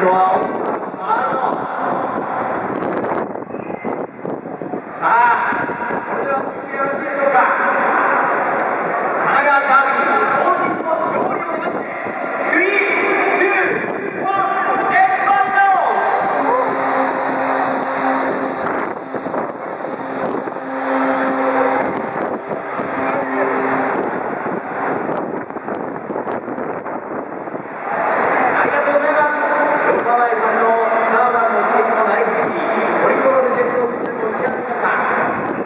igual a nós. Ah,